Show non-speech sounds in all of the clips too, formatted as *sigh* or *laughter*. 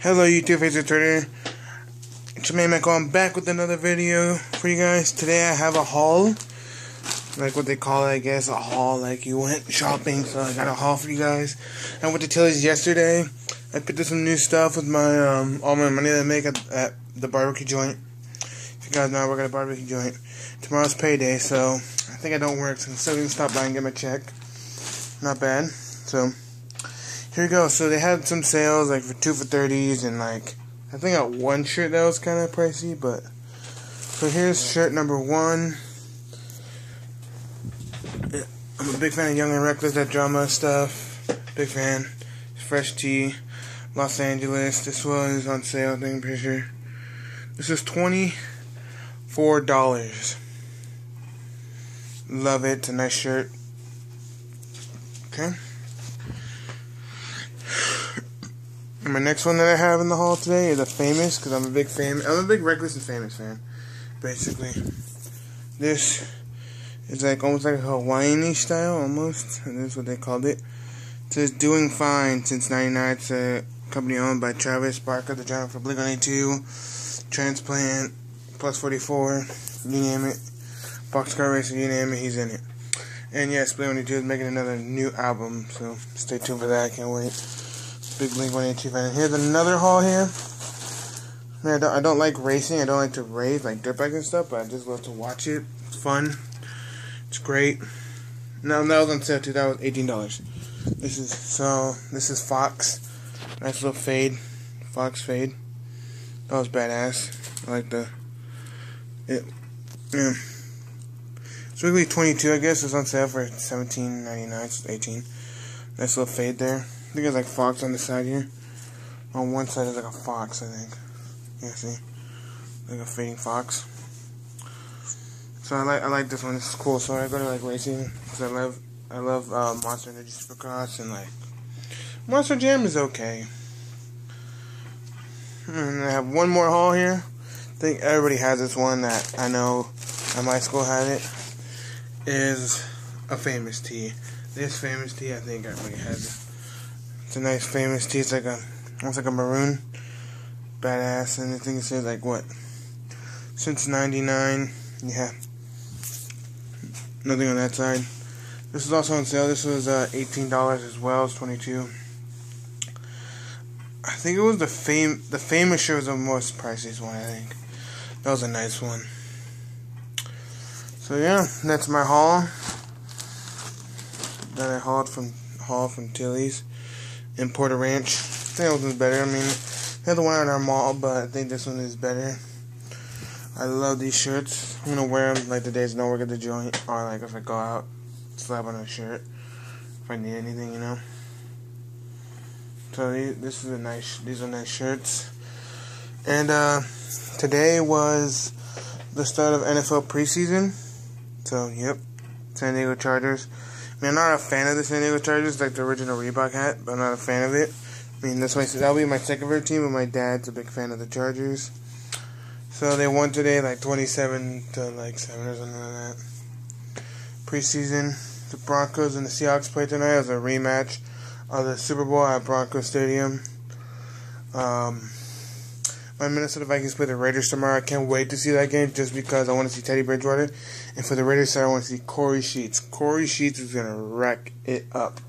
Hello YouTube, it's Turner. It's me, Michael. I'm back with another video for you guys. Today I have a haul. Like what they call it, I guess, a haul. Like you went shopping, so I got a haul for you guys. I went to Tilly's yesterday. I picked up some new stuff with my, um, all my money that I make at, at the barbecue joint. If you guys know, I work at a barbecue joint. Tomorrow's payday, so I think I don't work, so I'm still gonna stop by and get my check. Not bad. So, here we go. So they had some sales like for two for thirties and like I think I got one shirt that was kind of pricey, but so here's shirt number one. I'm a big fan of Young and Reckless, that drama stuff. Big fan. Fresh tea, Los Angeles. This was on sale. I think pretty sure. This is twenty four dollars. Love it. It's a nice shirt. Okay. And my next one that I have in the haul today is a famous because I'm a big fan. I'm a big Reckless and Famous fan, basically. This is like almost like a Hawaiian style, almost, and this is what they called it. It says "Doing Fine" since '99. It's a company owned by Travis Barker, the drummer for Blink-182, Transplant, Plus 44, you name it, Boxcar Racer, you name it, he's in it. And yes, Blink-182 is making another new album, so stay tuned for that. I can't wait. Big Blink 182 fan. Here's another haul here. Man, I don't, I don't like racing. I don't like to race, like dirt bike and stuff, but I just love to watch it. It's fun. It's great. No, that was on sale too. That was eighteen dollars. This is so. This is Fox. Nice little fade. Fox fade. That was badass. I like the. It. Yeah. It's really 22, I guess. It's on sale for 17.99. It's 18. Nice little fade there. I think it's like fox on the side here. On one side is like a fox, I think. Yeah, see, like a fading fox. So I like I like this one. This is cool. So I go to like racing because I love I love uh, Monster Energy Supercross and like Monster Jam is okay. And I have one more haul here. I think everybody has this one that I know at my school had it. Is a famous tea. This famous tea I think everybody has it. It's a nice famous tee. It's like a, it's like a maroon, badass. And I think it says like what? Since '99, yeah. Nothing on that side. This is also on sale. This was uh, eighteen dollars as well. It's twenty-two. I think it was the fame. The famous shirt was the most priciest one. I think that was a nice one. So yeah, that's my haul that I hauled from haul from Tilly's in Porter Ranch. I think this one's better. I mean, the one at our mall, but I think this one is better. I love these shirts. I'm gonna wear them like the days don't work at the joint, or like if I go out, slap on a shirt if I need anything, you know. So this is a nice. These are nice shirts. And uh, today was the start of NFL preseason. So yep, San Diego Chargers. I mean, I'm not a fan of the San Diego Chargers, like the original Reebok hat, but I'm not a fan of it. I mean, that's my that'll be my second favorite team, but my dad's a big fan of the Chargers. So they won today, like 27 to like seven or something like that. Preseason, the Broncos and the Seahawks play tonight as a rematch of the Super Bowl at Broncos Stadium. Um, my Minnesota Vikings play the Raiders tomorrow. I can't wait to see that game just because I want to see Teddy Bridgewater. And for the Raiders side, I want to see Kory Sheets. Kory Sheets is going to wreck it up.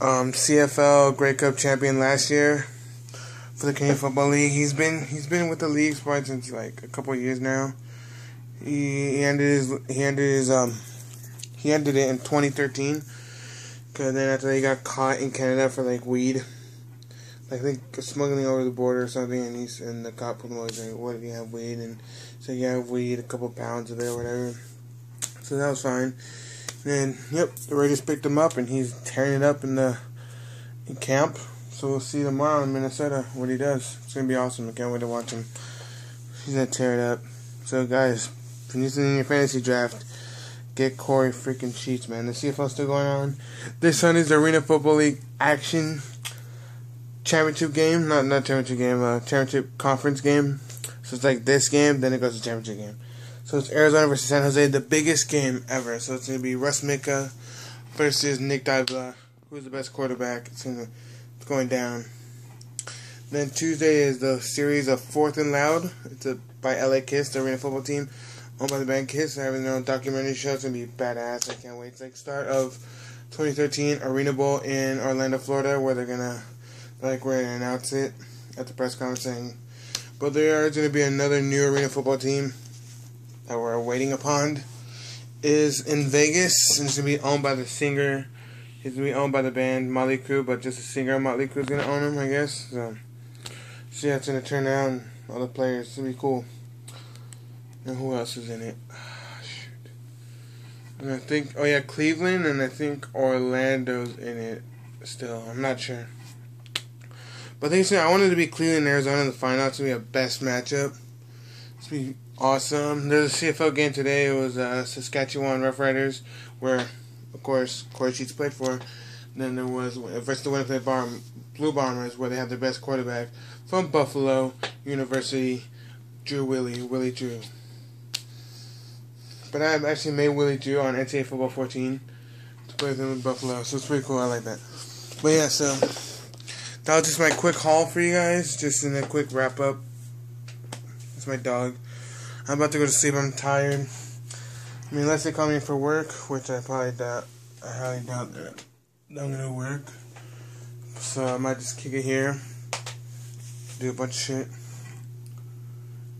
Um, CFL Grey Cup champion last year for the Canadian Football League. He's been he's been with the league probably since like a couple years now. He, ended his he ended his um he ended it in 2013. Cause then after he got caught in Canada for like weed. I think smuggling over the border or something, and he's and the cop. He's like, "What do you have weed?" And so you have weed, a couple pounds of it, or whatever. So that was fine. And yep, the Raiders picked him up, and he's tearing it up in the in camp. So we'll see tomorrow in Minnesota what he does. It's gonna be awesome. I can't wait to watch him. He's gonna tear it up. So guys, if you're using in your fantasy draft, get Kory freaking Sheets, man. The CFL still going on. This Sunday's Arena Football League action championship game, not not championship game, uh, championship conference game. So it's like this game, then it goes to championship game. So it's Arizona versus San Jose, the biggest game ever. So it's gonna be Russ Michna versus Nick Davila, who's the best quarterback. It's gonna it's going down. Then Tuesday is the series of Fourth and Loud. It's a, by LA Kiss, the arena football team owned by the band Kiss. Having their own documentary show. It's gonna be badass. I can't wait. It's like start of 2013 Arena Bowl in Orlando, Florida, where they're gonna like we're gonna announce it at the press conference saying. But there is gonna be another new arena football team that we're waiting upon. Is in Vegas and it's gonna be owned by the singer. He's gonna be owned by the band Motley Crue, but just the singer Motley is gonna own him, I guess. So see how it's gonna turn out. All the players, it's gonna be cool. And who else is in it? Ah. And I think, oh yeah, Cleveland, and I think Orlando's in it still. I'm not sure. But they say I wanted to be Cleveland, Arizona in the final. Gonna be a best matchup. It's be awesome. There's a CFL game today. It was uh, Saskatchewan Roughriders, where of course Kory Sheets played for. Then there was versus the Winnipeg Bar- Blue Bombers, where they had their best quarterback from Buffalo University, Drew Willy Willy Drew. But I actually made Willy Drew on NCAA Football 14 to play with him in Buffalo, so it's pretty cool. I like that. But yeah, so that was just my quick haul for you guys, just in a quick wrap up. That's my dog. I'm about to go to sleep. I'm tired. I mean, unless they call me for work, which I probably doubt. I highly doubt that I'm gonna work. So I might just kick it here, do a bunch of shit.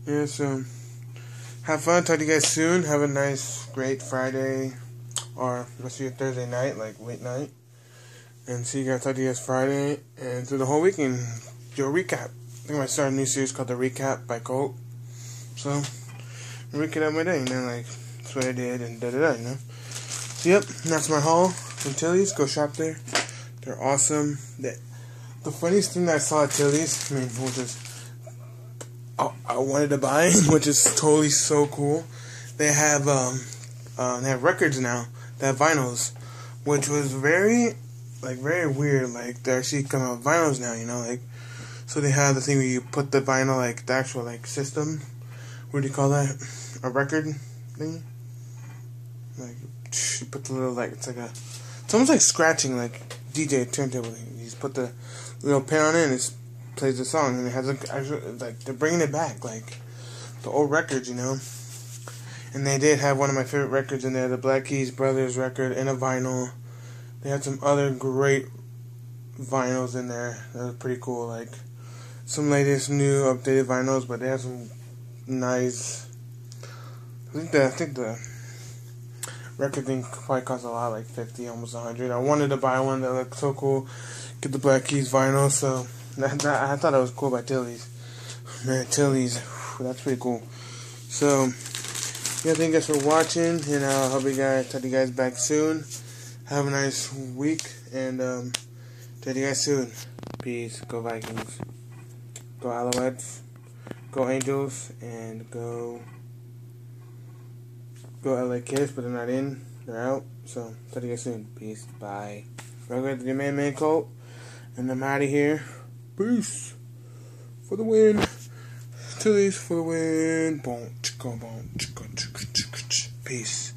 Yeah, so have fun. Talk to you guys soon. Have a nice, great Friday, or let's see Thursday night, like late night. And see you guys. Talk to Friday and through the whole weekend. Do a recap. I think I start a new series called The Recap by Colt. So, recap my day, you know, like that's what I did, and da da da, you know. So, yep, that's my haul from Tilly's. Go shop there. They're awesome. The, the funniest thing that I saw at Tilly's, I mean, which is I, I wanted to buy, *laughs* which is totally so cool. They have um, uh, they have records now. They have vinyls, which was very like very weird. Like they're actually coming out vinyls now, you know, like so they have the thing where you put the vinyl like the actual like system. What do you call that? A record thing. Like you put the little like it's like a it's almost like scratching like DJ turntable. You just put the little pin on it and it plays the song and it has a actual like they're bringing it back like the old records, you know. And they did have one of my favorite records in there, the Black Keys Brothers record in a vinyl. They had some other great vinyls in there. That was pretty cool. Like some latest new updated vinyls, but they have some nice. I think the I think the record thing probably cost a lot, like fifty, almost hundred. I wanted to buy one that looked so cool. Get the Black Keys vinyl, so *laughs* that, that, I thought that was cool by Tilly's. Man, Tilly's, that's pretty cool. So, yeah, thank you guys for watching, and I'll hope you guys talk to you guys back soon. Have a nice week, and um, talk to you guys soon. Peace. Go Vikings. Go Alouettes. Go Angels, and go go LA Kiss, but they're not in. They're out. So, talk to you guys soon. Peace. Bye. Regular the man, man, Colt, and I'm out of here. Peace. For the win. Tilly's for the win. Peace.